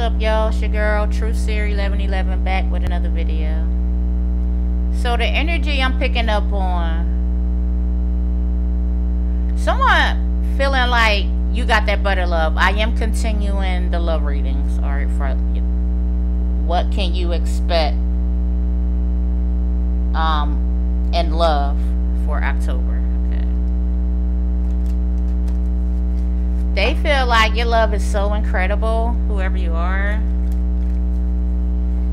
up, y'all? It's your girl, Truthseer 1111, back with another video. So the energy I'm picking up on, someone feeling like you got that butter love. I am continuing the love readings. All right, for you what can you expect um, in love for October? They feel like your love is so incredible, whoever you are.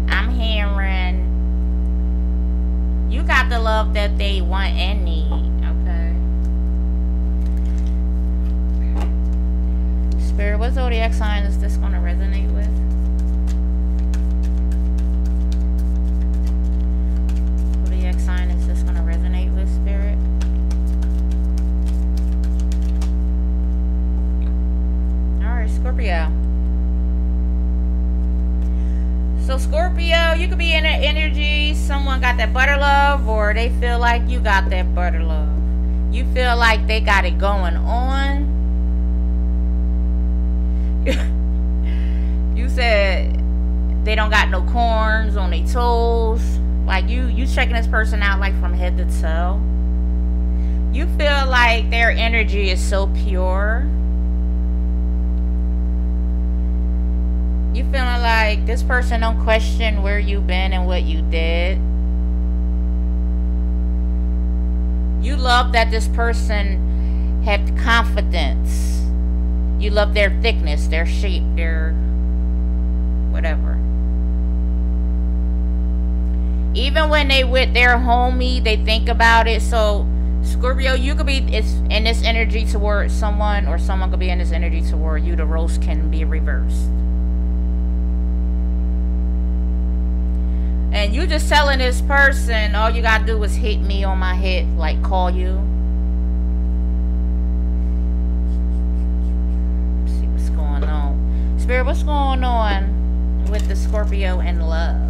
I'm hearing you got the love that they want and need, okay? Spirit, what zodiac sign is this going to resonate with? Scorpio. So Scorpio, you could be in that energy. Someone got that butter love, or they feel like you got that butter love. You feel like they got it going on. you said they don't got no corns on their toes. Like you, you checking this person out like from head to toe. You feel like their energy is so pure you feeling like this person don't question where you been and what you did you love that this person had confidence you love their thickness their shape their whatever even when they with their homie they think about it so Scorpio, you could be in this energy toward someone, or someone could be in this energy toward you. The roles can be reversed. And you just telling this person all you gotta do is hit me on my head like call you. Let's see what's going on. Spirit what's going on with the scorpio and love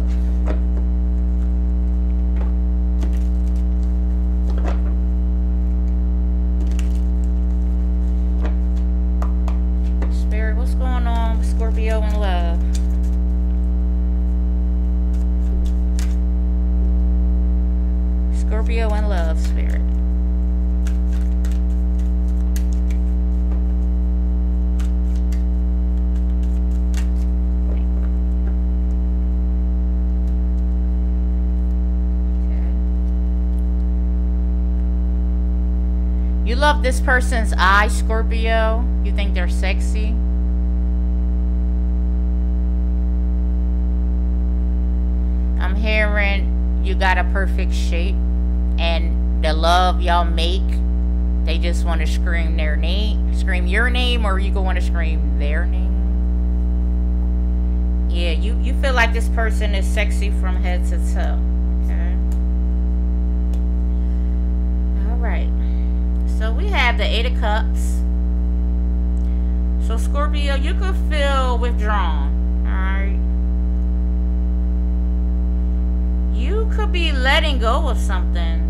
spirit what's going on with scorpio and love Scorpio and love spirit. You love this person's eye, Scorpio. You think they're sexy. I'm hearing you got a perfect shape and the love y'all make, they just want to scream their name, scream your name, or you go want to scream their name. Yeah, you, you feel like this person is sexy from head to toe. Okay. Alright. So we have the Eight of Cups. So Scorpio, you could feel withdrawn. Alright. You could be letting go of something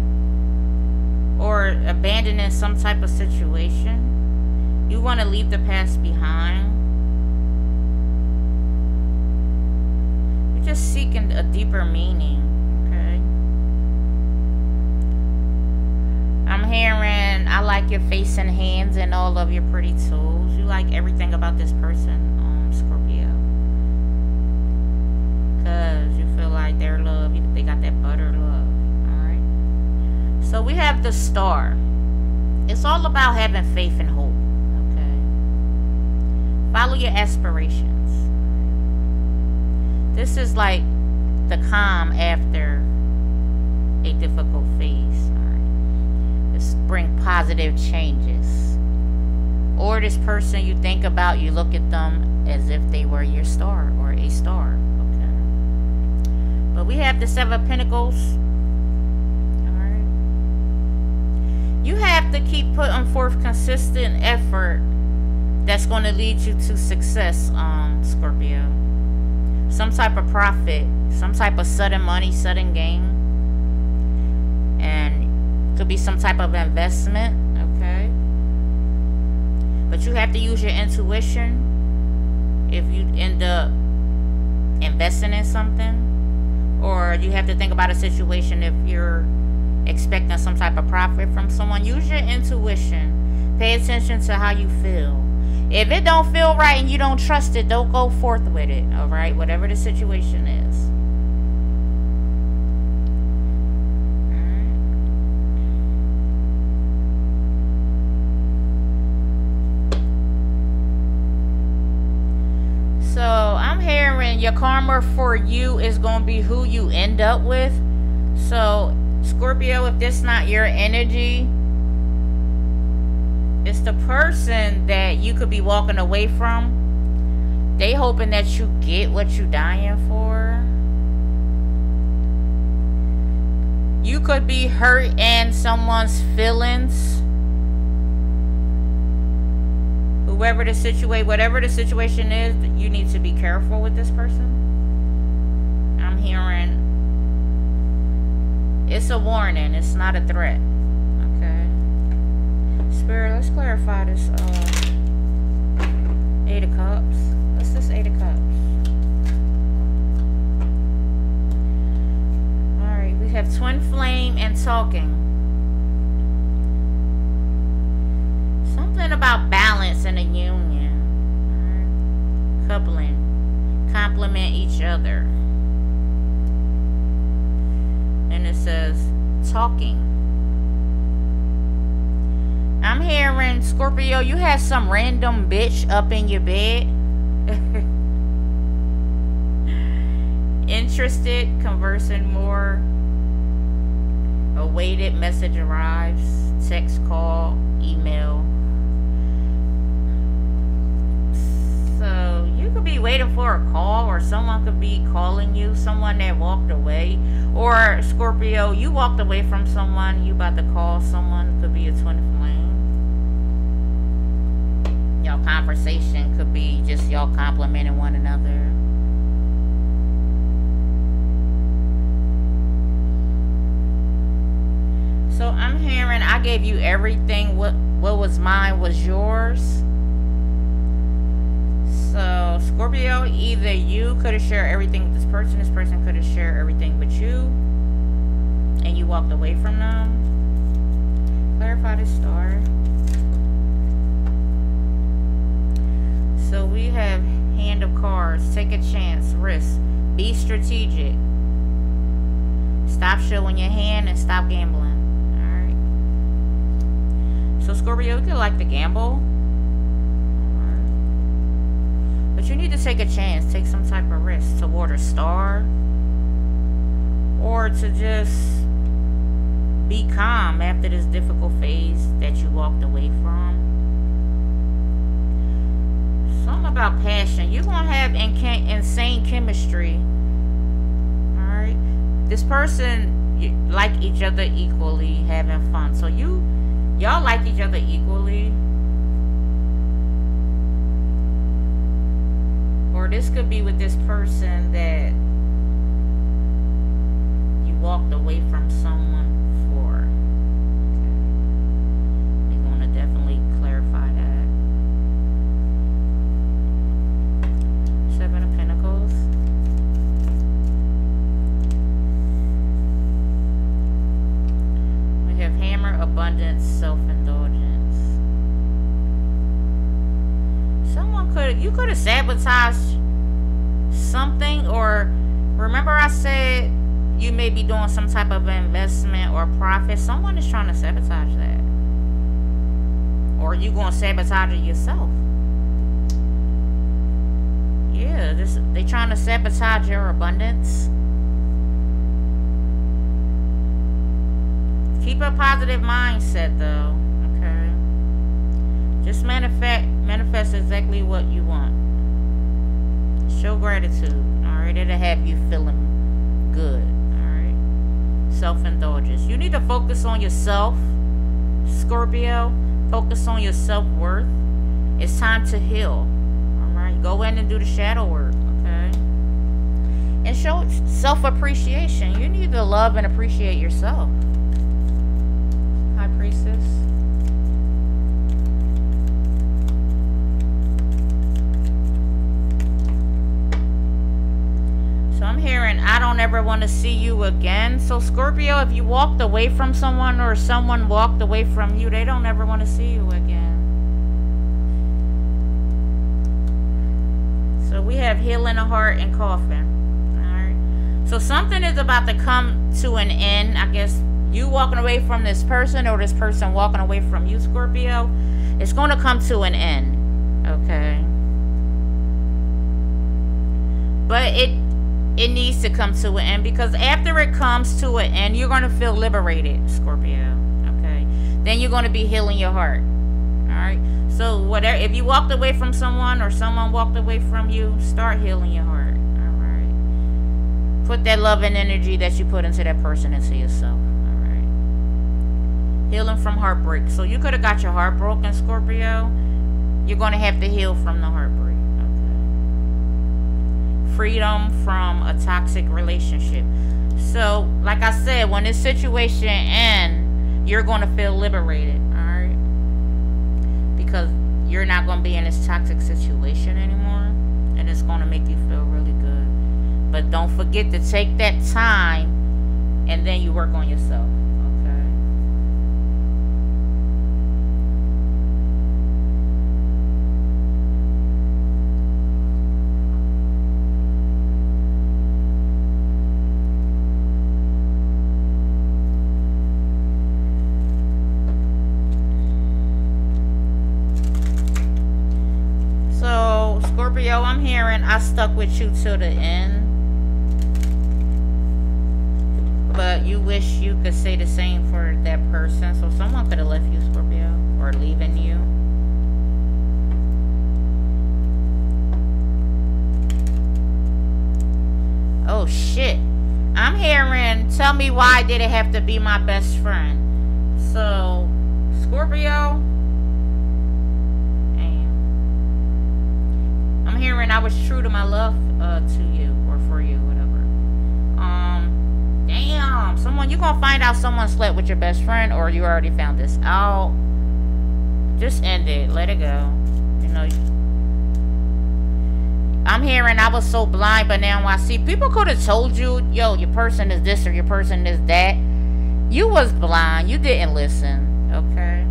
or abandoning some type of situation. You want to leave the past behind. You're just seeking a deeper meaning, okay? I'm hearing I like your face and hands and all of your pretty tools. You like everything about this person, um, Scorpio. Because you feel like their love, they got that butter love. Alright. So we have the star. It's all about having faith and hope. Okay. Follow your aspirations. This is like the calm after a difficult phase. Bring positive changes. Or this person you think about, you look at them as if they were your star or a star. Okay. But we have the Seven of Pentacles you have to keep putting forth consistent effort that's going to lead you to success, um, Scorpio. Some type of profit, some type of sudden money, sudden gain. Be some type of investment, okay? But you have to use your intuition if you end up investing in something, or you have to think about a situation if you're expecting some type of profit from someone. Use your intuition. Pay attention to how you feel. If it don't feel right and you don't trust it, don't go forth with it. All right, whatever the situation is. So I'm hearing your karma for you is going to be who you end up with. So Scorpio, if this not your energy, it's the person that you could be walking away from. They hoping that you get what you dying for. You could be hurt in someone's feelings. Whoever the situation, whatever the situation is, you need to be careful with this person. I'm hearing it's a warning. It's not a threat. Okay. Spirit, let's clarify this uh, Eight of Cups. What's this Eight of Cups? Alright, we have Twin Flame and Talking. Something about balance in a union. Right. Coupling. Complement each other. And it says talking. I'm hearing Scorpio, you had some random bitch up in your bed. Interested, conversing more. Awaited message arrives. Text, call, email. Could be waiting for a call, or someone could be calling you, someone that walked away. Or Scorpio, you walked away from someone, you about to call someone, could be a twin flame y'all conversation could be just y'all complimenting one another. So I'm hearing I gave you everything what what was mine was yours. So Scorpio, either you could have shared everything with this person, this person could have shared everything with you, and you walked away from them. Clarify the star. So we have hand of cards. Take a chance. Risk. Be strategic. Stop showing your hand and stop gambling. Alright. So Scorpio, you could like to gamble. But you need to take a chance. Take some type of risk toward a star. Or to just be calm after this difficult phase that you walked away from something about passion. You're gonna have insane chemistry. All right, this person like each other equally, having fun. So you, y'all like each other equally. This could be with this person that you walked away from someone for. We want to definitely clarify that. Seven of Pentacles. We have Hammer, abundance, self-indulgence. Someone could, you could have sabotaged something or remember I said you may be doing some type of investment or profit. Someone is trying to sabotage that. Or you going to sabotage it yourself. Yeah, this they trying to sabotage your abundance. Keep a positive mindset though. Okay. Just manifest manifest exactly what you want. Show gratitude. Alright, it'll have you feeling good. Alright. Self-indulgence. You need to focus on yourself, Scorpio. Focus on your self-worth. It's time to heal. Alright. Go in and do the shadow work. Okay. And show self-appreciation. You need to love and appreciate yourself. Don't ever want to see you again. So, Scorpio, if you walked away from someone or someone walked away from you, they don't ever want to see you again. So, we have healing a heart and coffin. Alright. So, something is about to come to an end. I guess you walking away from this person or this person walking away from you, Scorpio. It's going to come to an end. Okay. But it it needs to come to an end because after it comes to an end, you're going to feel liberated, Scorpio. Okay. Then you're going to be healing your heart. All right. So whatever, if you walked away from someone or someone walked away from you, start healing your heart. All right. Put that love and energy that you put into that person into yourself. All right. Healing from heartbreak. So you could have got your heart broken, Scorpio. You're going to have to heal from the heartbreak freedom from a toxic relationship. So, like I said, when this situation ends, you're going to feel liberated, alright? Because you're not going to be in this toxic situation anymore. And it's going to make you feel really good. But don't forget to take that time and then you work on yourself. I stuck with you till the end. But you wish you could say the same for that person. So someone could have left you, Scorpio. Or leaving you. Oh, shit. I'm hearing, tell me why did it have to be my best friend? So, Scorpio, hearing I was true to my love uh, to you or for you, whatever. Um, damn, someone you gonna find out someone slept with your best friend or you already found this out. Just end it. Let it go. You know. I'm hearing I was so blind, but now I see people could have told you, yo, your person is this or your person is that. You was blind. You didn't listen. Okay.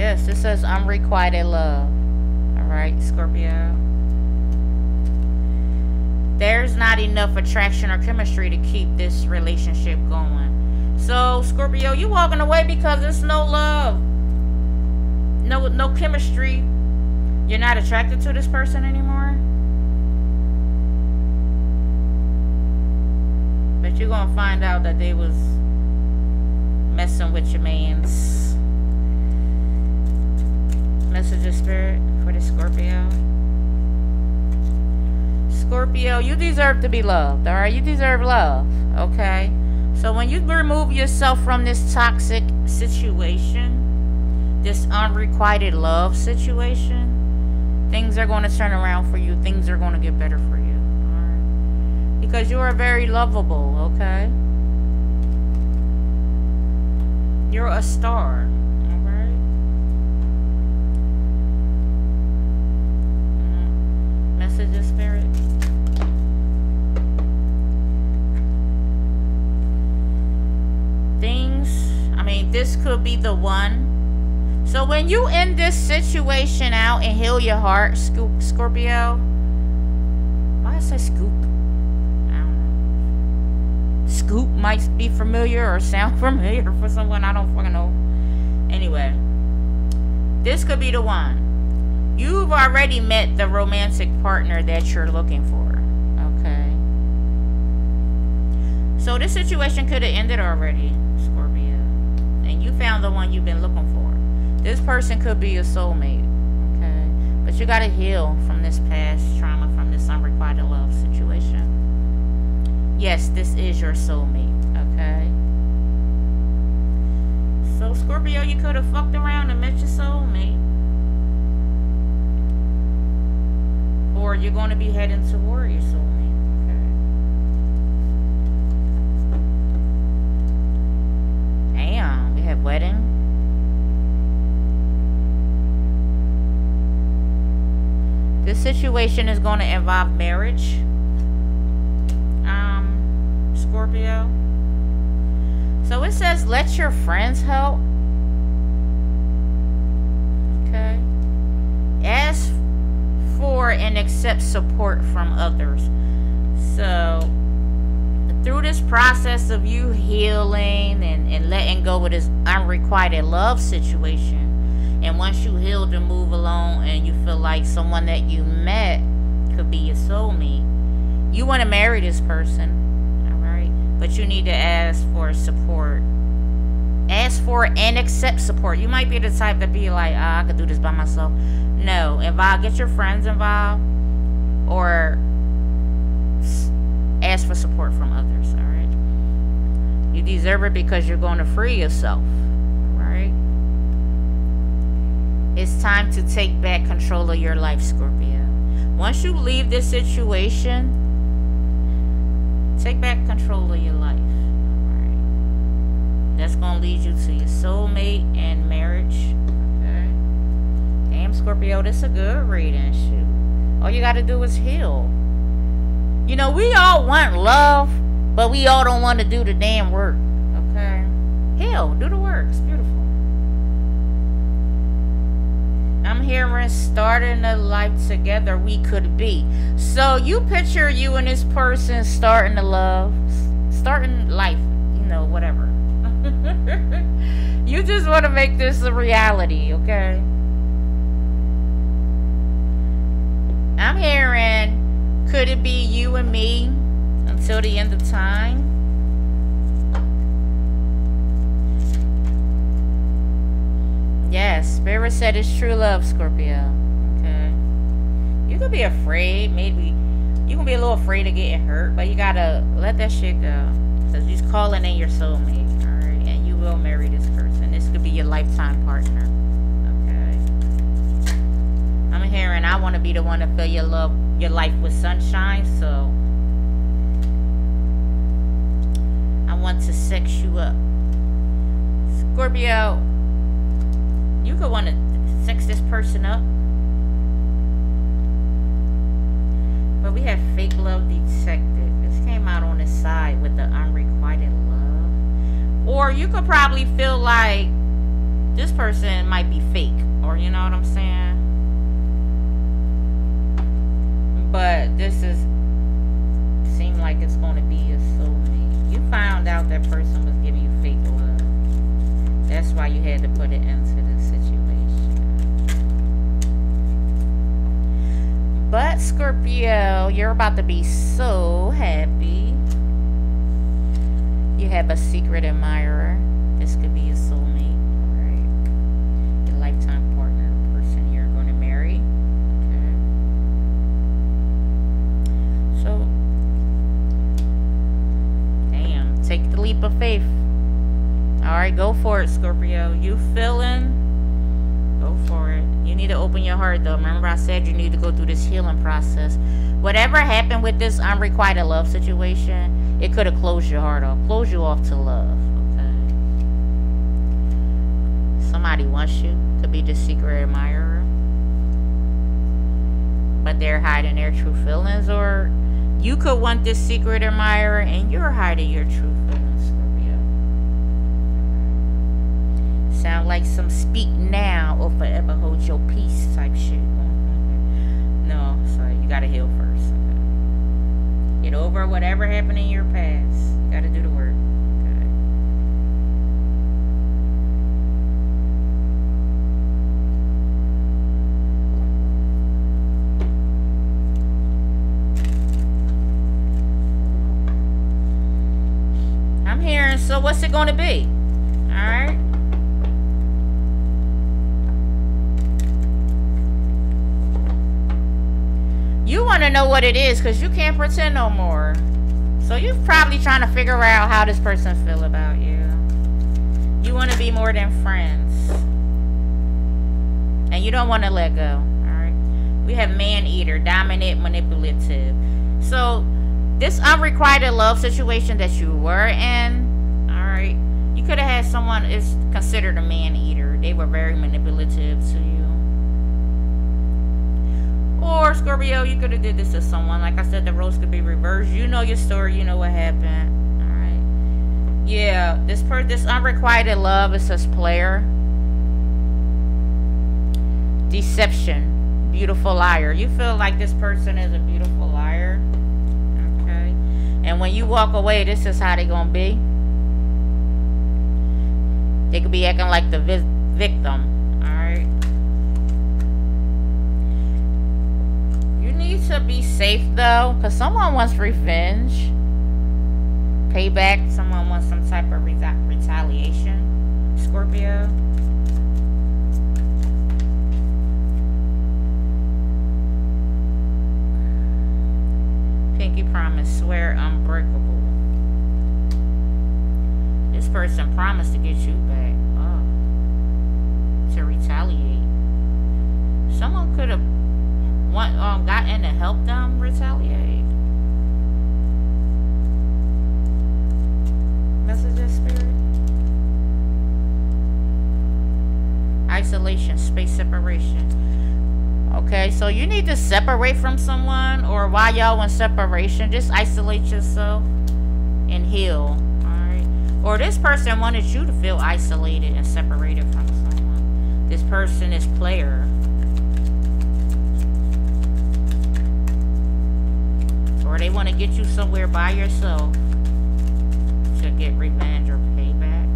Yes, it says unrequited love. Alright, Scorpio. There's not enough attraction or chemistry to keep this relationship going. So, Scorpio, you walking away because there's no love. No no chemistry. You're not attracted to this person anymore. But you're gonna find out that they was messing with your man's for the Scorpio. Scorpio, you deserve to be loved, all right? You deserve love, okay? So when you remove yourself from this toxic situation, this unrequited love situation, things are going to turn around for you. Things are going to get better for you, all right? Because you are very lovable, okay? You're a star. This could be the one. So when you end this situation out and heal your heart, Scoop, Scorpio, why I say scoop? I don't know. Scoop might be familiar or sound familiar for someone. I don't fucking know. Anyway, this could be the one. You've already met the romantic partner that you're looking for. Okay. So this situation could have ended already, found the one you've been looking for. This person could be your soulmate. Okay. But you gotta heal from this past trauma, from this unrequited love situation. Yes, this is your soulmate. Okay. So Scorpio, you could have fucked around and met your soulmate. or you're going to be heading toward your soulmate. Okay. Damn, we have wedding. This situation is going to involve marriage. Um, Scorpio. So it says, let your friends help. Okay. Ask for and accept support from others. So, through this process of you healing and, and letting go of this unrequited love situation, and once you heal and move along and you feel like someone that you met could be your soulmate, you want to marry this person, all right? But you need to ask for support. Ask for and accept support. You might be the type to be like, oh, I could do this by myself. No, involve, get your friends involved or ask for support from others, all right? You deserve it because you're going to free yourself, right? It's time to take back control of your life, Scorpio. Once you leave this situation, take back control of your life. That's going to lead you to your soulmate and marriage. Okay? Damn, Scorpio, this is a good reading. Shoot. All you got to do is heal. You know, we all want love, but we all don't want to do the damn work. Okay? Hell, do the work. It's beautiful. I'm hearing starting a life together we could be. So you picture you and this person starting to love, starting life, you know, whatever. you just want to make this a reality, okay? I'm hearing could it be you and me until the end of time? Yes, Spirit said it's true love, Scorpio. Okay. You could be afraid, maybe. You can be a little afraid of getting hurt, but you gotta let that shit go. Because he's calling in your soulmate, alright? And you will marry this person. This could be your lifetime partner. Okay. I'm I want to be the one to fill your love your life with sunshine. So I want to sex you up. Scorpio, you could want to sex this person up. But we have fake love detected. This came out on the side with the unrequited love. Or you could probably feel like this person might be fake. Or you know what I'm saying? But this is seem like it's going to be a soulmate. You found out that person was giving you fake love. That's why you had to put it into the situation. But Scorpio, you're about to be so happy. You have a secret admirer. This could be a soulmate. leap of faith. All right, go for it, Scorpio. You feeling? Go for it. You need to open your heart, though. Remember, I said you need to go through this healing process. Whatever happened with this unrequited love situation, it could have closed your heart off, closed you off to love. Okay. Somebody wants you. Could be the secret admirer, but they're hiding their true feelings, or you could want this secret admirer and you're hiding your true feelings. Sound like some speak now or forever hold your peace type shit. no, so you gotta heal first. Get over whatever happened in your past. You gotta do the work. I'm hearing, so what's it gonna be? Alright? You want know what it is because you can't pretend no more. So you're probably trying to figure out how this person feel about you. You want to be more than friends. And you don't want to let go. Alright. We have man-eater, dominant, manipulative. So this unrequited love situation that you were in, alright, you could have had someone is considered a man-eater. They were very manipulative to you or Scorpio, you could have did this to someone. Like I said, the roles could be reversed. You know your story. You know what happened. All right. Yeah, this per this unrequited love. It says player. Deception. Beautiful liar. You feel like this person is a beautiful liar. Okay. And when you walk away, this is how they gonna be. They could be acting like the victim to be safe though, because someone wants revenge. Payback. Someone wants some type of retaliation. Scorpio. Pinky promise. Swear unbreakable. This person promised to get you back. Oh. To retaliate. Someone could have want, um, got in to help them retaliate. Messages, spirit. Isolation, space separation. Okay, so you need to separate from someone, or while y'all in separation, just isolate yourself and heal. Alright. Or this person wanted you to feel isolated and separated from someone. This person is player. They want to get you somewhere by yourself to get revenge or payback.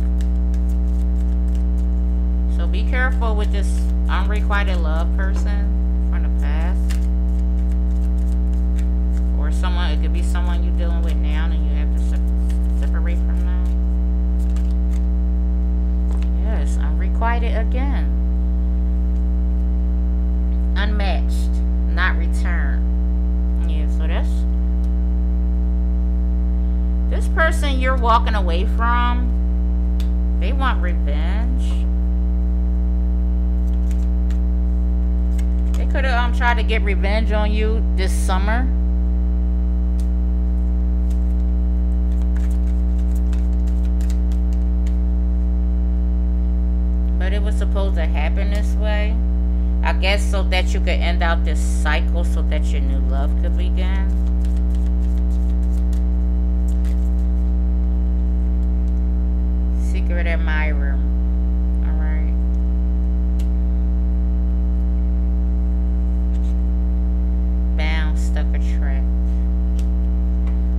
So be careful with this unrequited love person from the past. Or someone, it could be someone you're dealing with now and you have to se separate from them. Yes, unrequited again. Unmatched, not returned. Yeah, so that's this person you're walking away from, they want revenge. They could have um, tried to get revenge on you this summer. But it was supposed to happen this way. I guess so that you could end out this cycle so that your new love could begin. secret admirer. Alright. Bound, stuck a trap.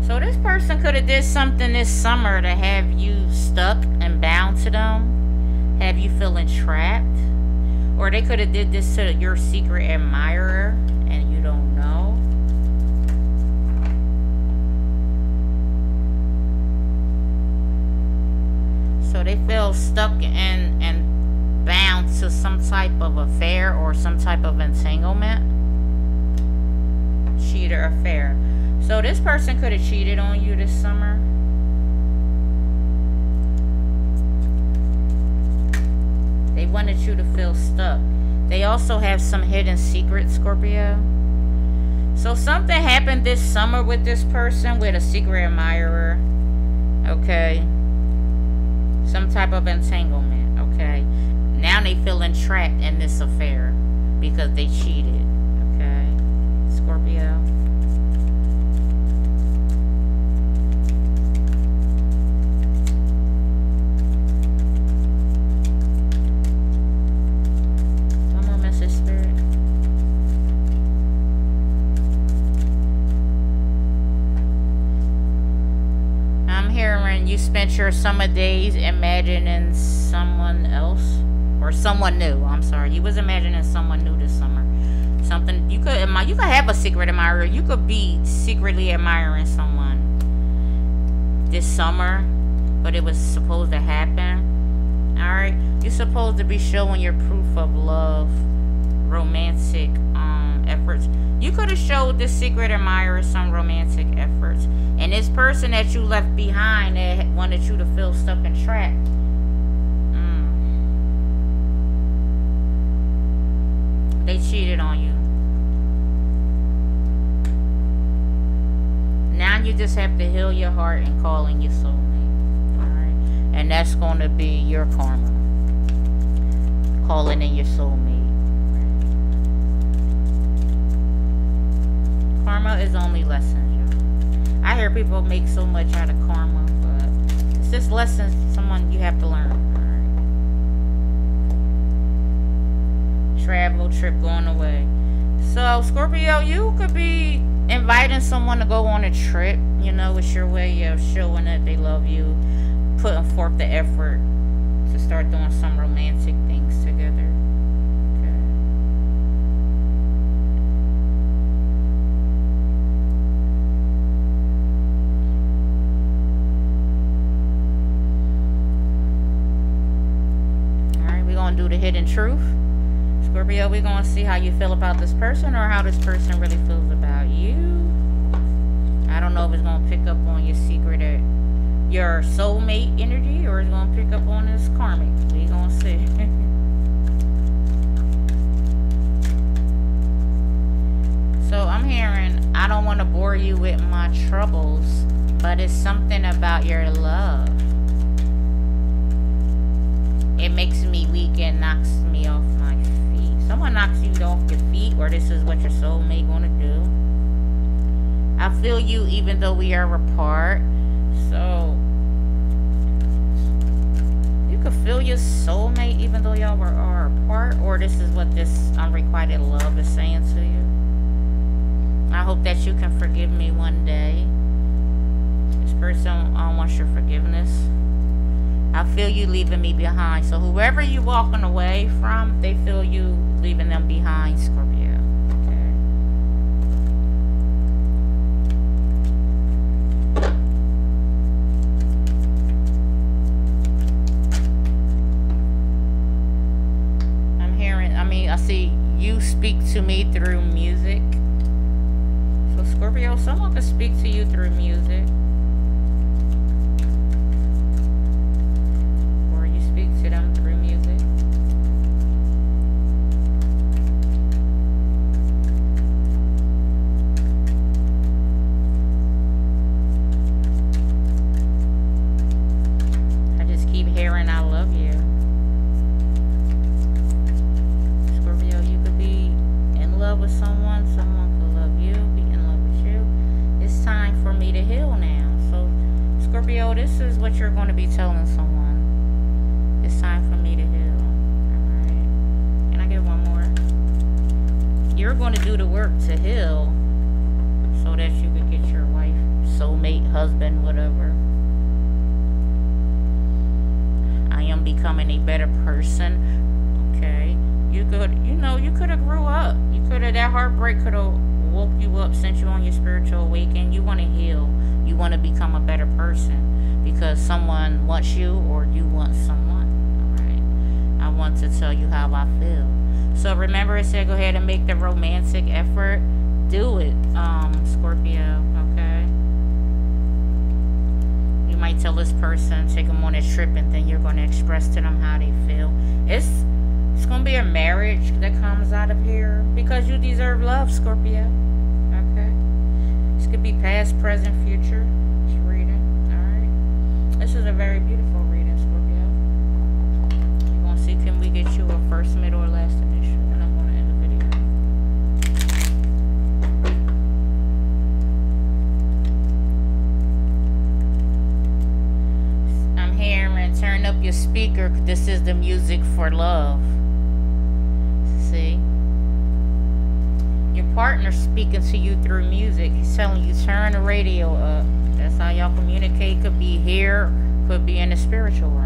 So this person could have something this summer to have you stuck and bound to them. Have you feeling trapped. Or they could have did this to your secret admirer and you don't know. so they feel stuck and and bound to some type of affair or some type of entanglement cheater affair so this person could have cheated on you this summer. They wanted you to feel stuck. They also have some hidden secrets Scorpio. So something happened this summer with this person with a secret admirer okay? Some type of entanglement, okay? Now they feel entrapped in this affair because they cheated, spent your summer days imagining someone else or someone new. I'm sorry, you was imagining someone new this summer. Something you could admire. you could have a secret admirer. You could be secretly admiring someone this summer, but it was supposed to happen. All right, you're supposed to be showing your proof of love, romantic um efforts. You could have showed this secret admirer some romantic efforts. And this person that you left behind that wanted you to feel stuck and trapped. Mm, they cheated on you. Now you just have to heal your heart and call in your soulmate. Alright? And that's going to be your karma. Calling in your soulmate. Lessons, y'all. I hear people make so much out of karma, but it's just lessons someone you have to learn. Travel trip going away. So Scorpio, you could be inviting someone to go on a trip. You know, it's your way of showing that they love you, putting forth the effort to start doing some romantic things together. gonna the hidden truth. Scorpio, we're gonna see how you feel about this person or how this person really feels about you. I don't know if it's gonna pick up on your secret or your soulmate energy or it's gonna pick up on this karmic. We're gonna see. so I'm hearing I don't want to bore you with my troubles, but it's something about your love it makes me weak and knocks me off my feet. Someone knocks you off your feet, or this is what your soulmate gonna do. I feel you even though we are apart. So you could feel your soulmate even though y'all were are apart, or this is what this unrequited love is saying to you. I hope that you can forgive me one day. This person um, wants your forgiveness. I feel you leaving me behind. So whoever you walking away from, they feel you leaving them behind, Scorpio. love you. any better person. Okay, you could, you know, you could have grew up. You could have that heartbreak could have woke you up, sent you on your spiritual awakening. You want to heal. You want to become a better person because someone wants you or you want someone. All right. I want to tell you how I feel. So remember, I said go ahead and make the romantic effort. Do it, um, Scorpio. might tell this person, take them on a trip, and then you're going to express to them how they feel. It's it's going to be a marriage that comes out of here because you deserve love, Scorpio. Okay? This could be past, present, future. Just reading. All right? This is a very beautiful reading, Scorpio. You're going to see, can we get you a first, middle, here. This is the music for love. See? Your partner's speaking to you through music. He's telling you, turn the radio up. That's how y'all communicate. Could be here, could be in the spiritual realm.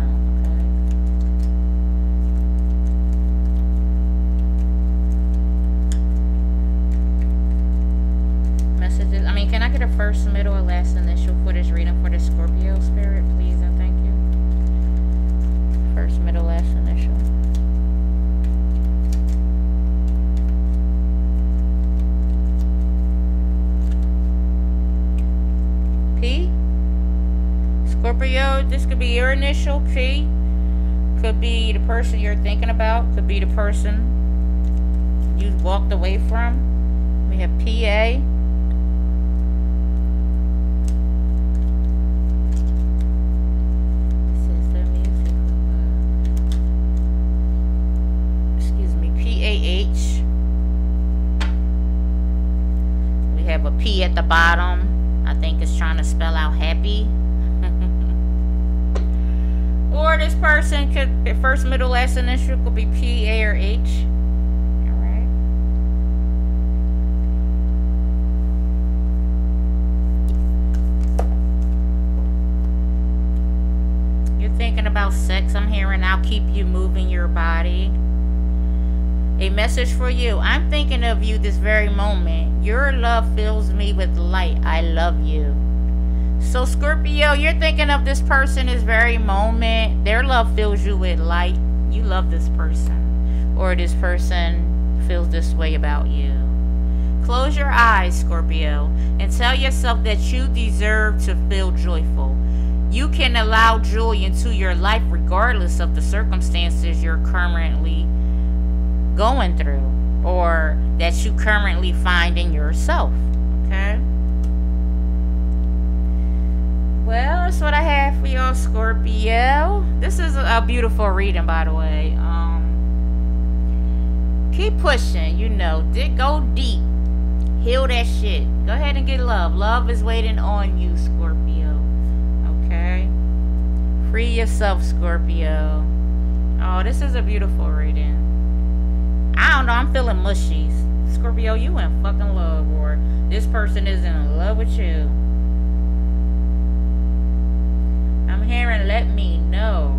this could be your initial P. Could be the person you're thinking about. Could be the person you walked away from. We have PA. Uh, have a P at the bottom. I think it's trying to spell out happy this person could, the first middle last initial could be P, A, or H. Alright. You're thinking about sex, I'm hearing I'll keep you moving your body. A message for you. I'm thinking of you this very moment. Your love fills me with light. I love you. So, Scorpio, you're thinking of this person this very moment. Their love fills you with light. You love this person. Or this person feels this way about you. Close your eyes, Scorpio, and tell yourself that you deserve to feel joyful. You can allow joy into your life regardless of the circumstances you're currently going through or that you currently find in yourself. Okay? Well, that's what I have for y'all, Scorpio. This is a beautiful reading, by the way. Um, keep pushing, you know. Did go deep. Heal that shit. Go ahead and get love. Love is waiting on you, Scorpio. Okay? Free yourself, Scorpio. Oh, this is a beautiful reading. I don't know. I'm feeling mushy. Scorpio, you in fucking love, or this person is in love with you. I'm hearing let me know.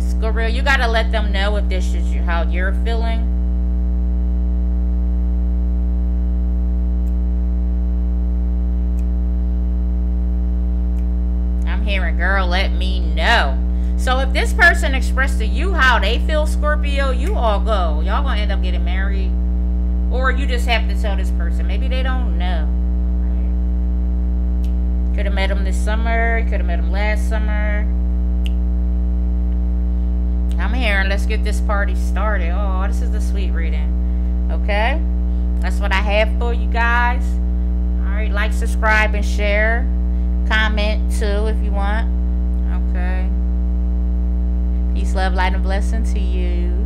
Scorpio, you gotta let them know if this is how you're feeling. I'm hearing, girl, let me know. So if this person expressed to you how they feel, Scorpio, you all go. Y'all gonna end up getting married. Or you just have to tell this person. Maybe they don't know. Could have met him this summer. Could have met him last summer. I'm hearing, let's get this party started. Oh, this is a sweet reading. Okay? That's what I have for you guys. Alright, like, subscribe, and share. Comment too if you want. Okay. Peace, love, light, and blessing to you.